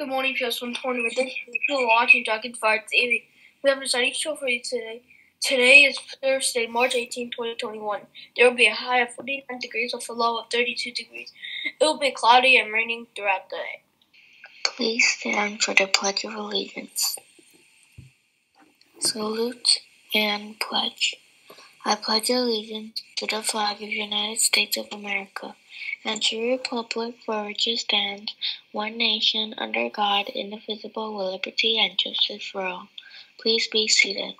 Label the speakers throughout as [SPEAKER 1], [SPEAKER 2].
[SPEAKER 1] Good morning, PS 120. With this, you're watching Dragon Fire TV. We have a exciting show for you today. Today is Thursday, March 18, 2021. There will be a high of 49 degrees with a low of 32 degrees. It will be cloudy and raining throughout the day.
[SPEAKER 2] Please stand for the Pledge of Allegiance. Salute and pledge. I pledge allegiance to the flag of the United States of America and for which it stands, one nation, under God, indivisible, with liberty and justice for all. Please be seated.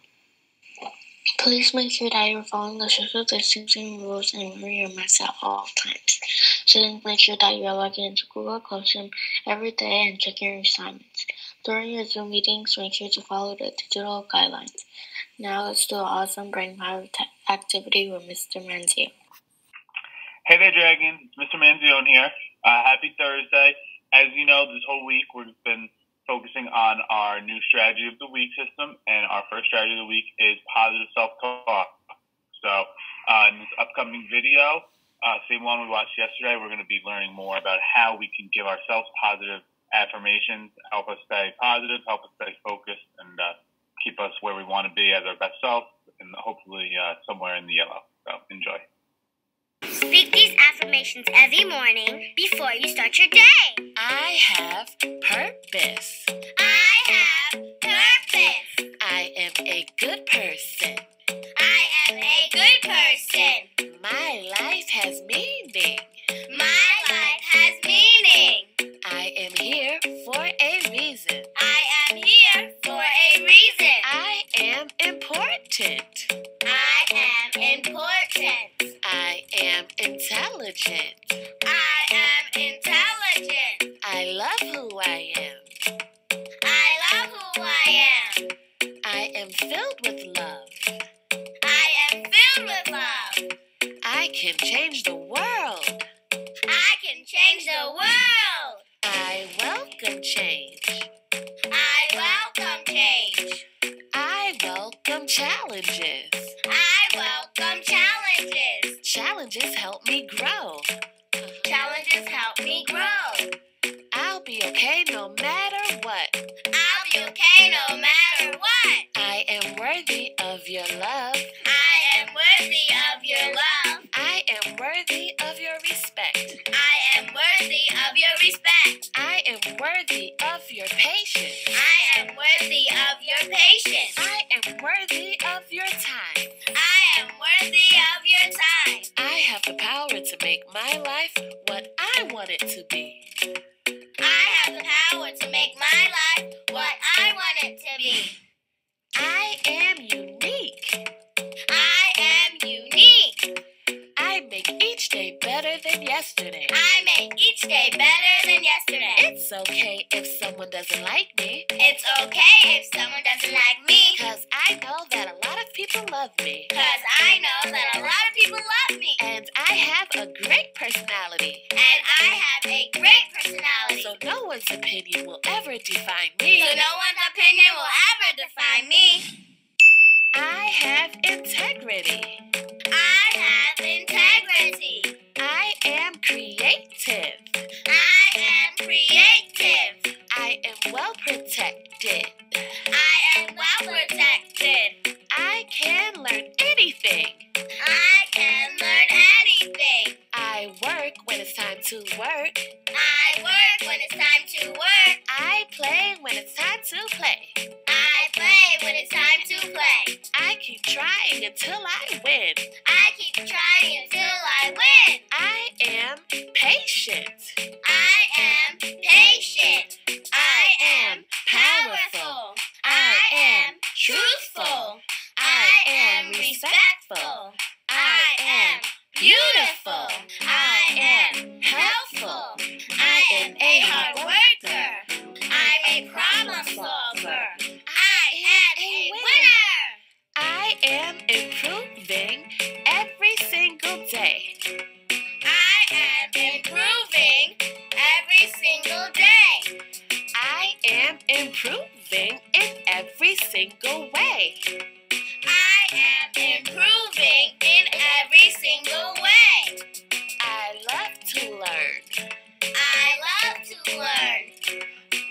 [SPEAKER 2] Please make sure that you're following the social distancing rules and wear your mask at all times. So make sure that you're logging into Google Classroom every day and checking your assignments. During your Zoom meetings, make sure to follow the digital guidelines. Now let's do an awesome brain power activity with Mr. Manzione.
[SPEAKER 3] Hey there, Dragon. It's Mr. Manzione here. Uh, happy Thursday. As you know, this whole week we've been focusing on our new strategy of the week system, and our first strategy of the week is positive self-talk. So, uh, in this upcoming video, uh, same one we watched yesterday, we're going to be learning more about how we can give ourselves positive affirmations, help us stay positive, help us stay focused, and uh, keep us where we want to be as our best self, and hopefully uh, somewhere in the yellow. So, enjoy.
[SPEAKER 4] Speak these affirmations every morning before you start your day.
[SPEAKER 5] I have purpose.
[SPEAKER 4] I have purpose.
[SPEAKER 5] I am a good person.
[SPEAKER 4] I am a good person.
[SPEAKER 5] My life has meaning.
[SPEAKER 4] My life has meaning.
[SPEAKER 5] I am here for a reason.
[SPEAKER 4] I am here for a reason.
[SPEAKER 5] I am important. Filled with love.
[SPEAKER 4] I am filled with love.
[SPEAKER 5] I can change the world.
[SPEAKER 4] I can change the world.
[SPEAKER 5] I welcome change.
[SPEAKER 4] I welcome change.
[SPEAKER 5] I welcome challenges.
[SPEAKER 4] I welcome challenges.
[SPEAKER 5] Challenges help me grow.
[SPEAKER 4] Challenges help me grow.
[SPEAKER 5] I'll be okay no matter what.
[SPEAKER 4] Okay no matter what.
[SPEAKER 5] I am worthy of your love.
[SPEAKER 4] I am worthy of your love.
[SPEAKER 5] I am worthy of your respect.
[SPEAKER 4] I am worthy of your respect.
[SPEAKER 5] I am worthy of your patience.
[SPEAKER 4] I am worthy of your patience.
[SPEAKER 5] I am worthy of your time.
[SPEAKER 4] I am worthy of your time.
[SPEAKER 5] I have the power to make my life what I want it to be. Yesterday.
[SPEAKER 4] I make each day better than yesterday.
[SPEAKER 5] It's okay if someone doesn't like me.
[SPEAKER 4] It's okay if someone doesn't like me.
[SPEAKER 5] Cause I know that a lot of people love me.
[SPEAKER 4] Cause I know that a lot of people love me.
[SPEAKER 5] And I have a great personality.
[SPEAKER 4] And I have a great personality.
[SPEAKER 5] So no one's opinion will ever define me.
[SPEAKER 4] So no one's opinion will ever define me.
[SPEAKER 5] I have integrity. Work when it's time to work.
[SPEAKER 4] I work when it's time to work.
[SPEAKER 5] I play when it's time to play.
[SPEAKER 4] I play when it's time to play.
[SPEAKER 5] I keep trying until I win.
[SPEAKER 4] I keep trying until I win.
[SPEAKER 5] Every single day.
[SPEAKER 4] I am improving
[SPEAKER 5] in every single way.
[SPEAKER 4] I am improving in every single way.
[SPEAKER 5] I love to learn.
[SPEAKER 4] I love to learn.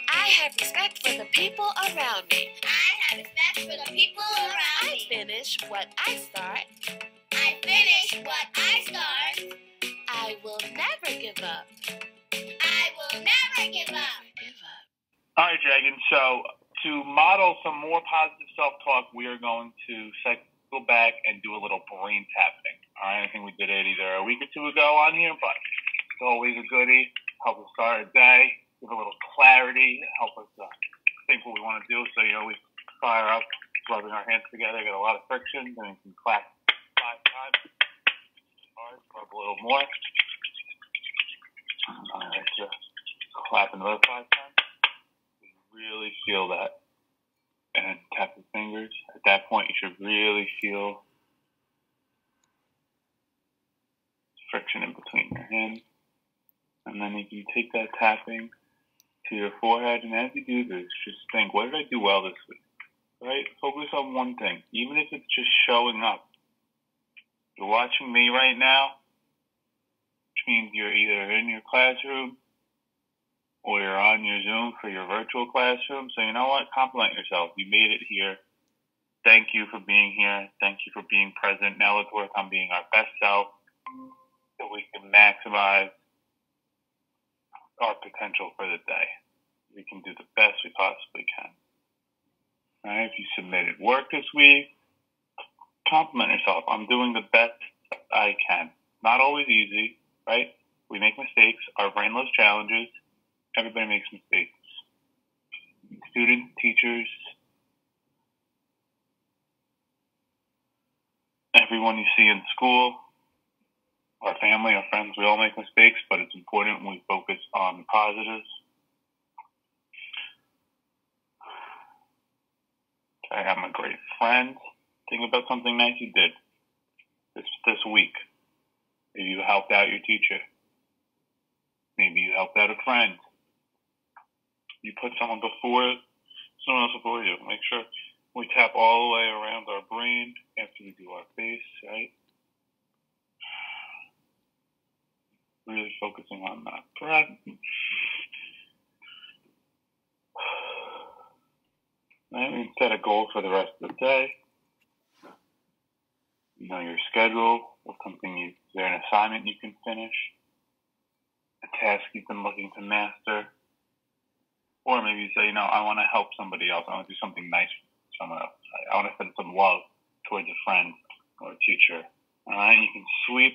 [SPEAKER 5] I have respect for the people around me.
[SPEAKER 4] I have respect for the people around me.
[SPEAKER 5] I
[SPEAKER 4] finish what I start.
[SPEAKER 3] Right, Dragon. So to model some more positive self-talk, we are going to cycle back and do a little brain tapping. All right, I think we did it either a week or two ago on here, but it's always a goodie. Help us start a day, give a little clarity, help us uh, think what we want to do. So you know, we fire up, rubbing our hands together, get a lot of friction, then we can clap five times. Hard, a little more. All right, just clap another five times really feel that and tap the fingers. At that point, you should really feel friction in between your hands. And then if you take that tapping to your forehead. And as you do this, just think, what did I do well this week? Right? Focus on one thing, even if it's just showing up. You're watching me right now, which means you're either in your classroom or on your Zoom for your virtual classroom. So you know what? Compliment yourself. You made it here. Thank you for being here. Thank you for being present. Now let's work on being our best self so we can maximize our potential for the day. We can do the best we possibly can. Right? If you submitted work this week, compliment yourself. I'm doing the best I can. Not always easy, right? We make mistakes. Our brain loves challenges everybody makes mistakes. Students, teachers, everyone you see in school, our family, our friends, we all make mistakes, but it's important we focus on the positives. I have a great friend. Think about something nice you did this this week. Maybe you helped out your teacher. Maybe you helped out a friend you put someone before it someone else before you. Make sure we tap all the way around our brain after we do our face, right? Really focusing on that breath. Then we set a goal for the rest of the day. You know your schedule, or something you, is there an assignment you can finish? A task you've been looking to master? Or maybe you say, you know, I want to help somebody else. I want to do something nice for someone else. I want to send some love towards a friend or a teacher. All right, you can sweep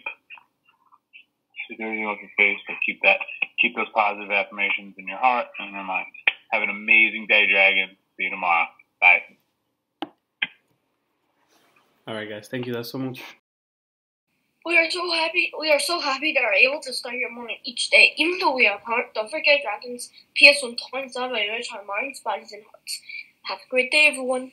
[SPEAKER 3] security off your face, but keep that, keep those positive affirmations in your heart and in your mind. Have an amazing day, Dragon. See you tomorrow. Bye.
[SPEAKER 6] All right, guys. Thank you guys so much.
[SPEAKER 1] We are so happy. We are so happy that we're able to start your morning each day, even though we are apart. Don't forget Dragons PS1 turns on by our minds, bodies, and hearts. Have a great day, everyone.